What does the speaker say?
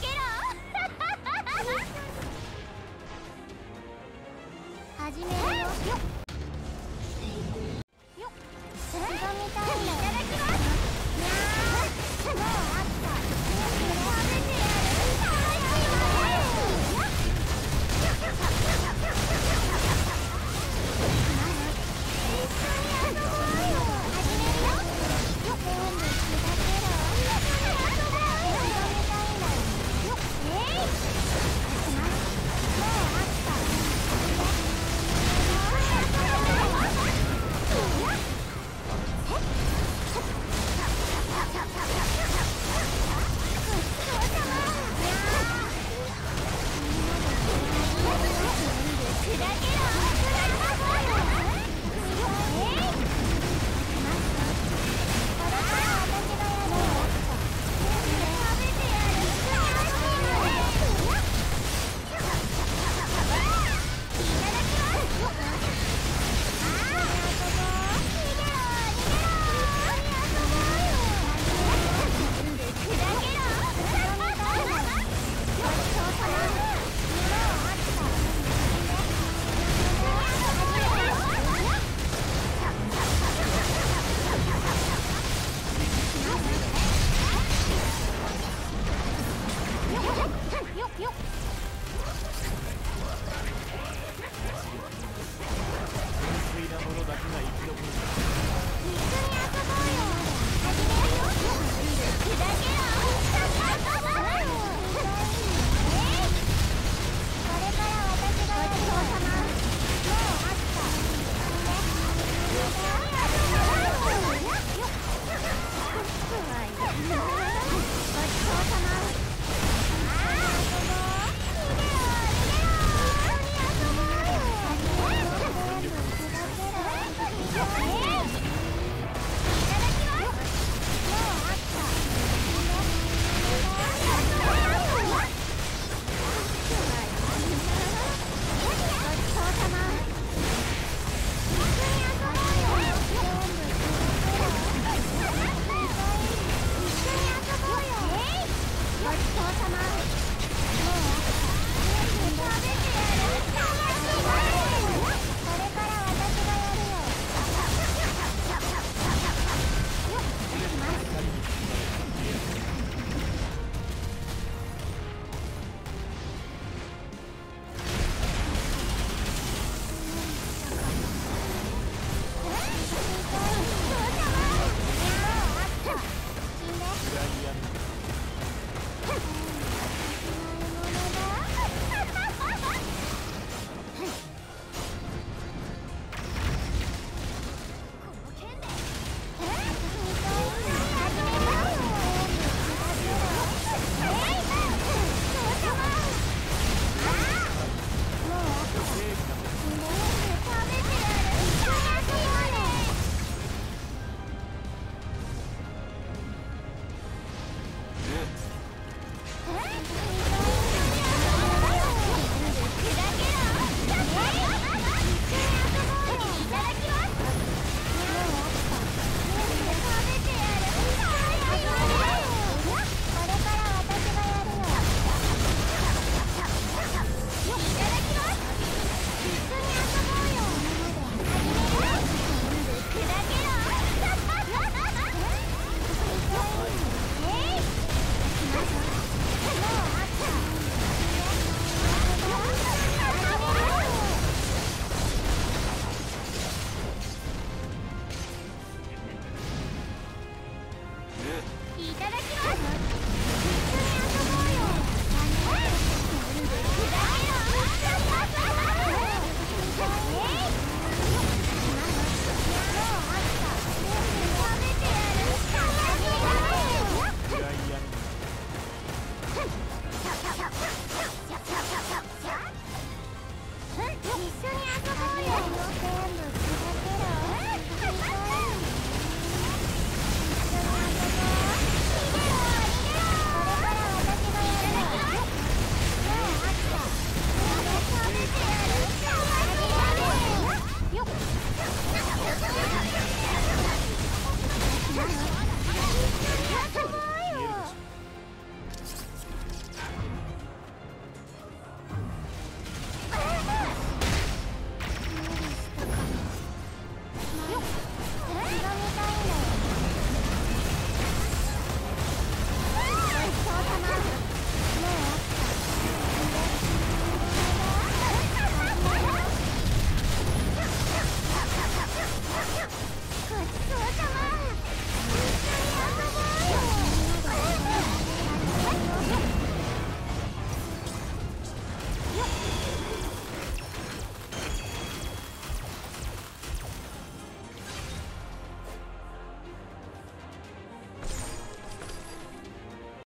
けろ 始めるよ。ね。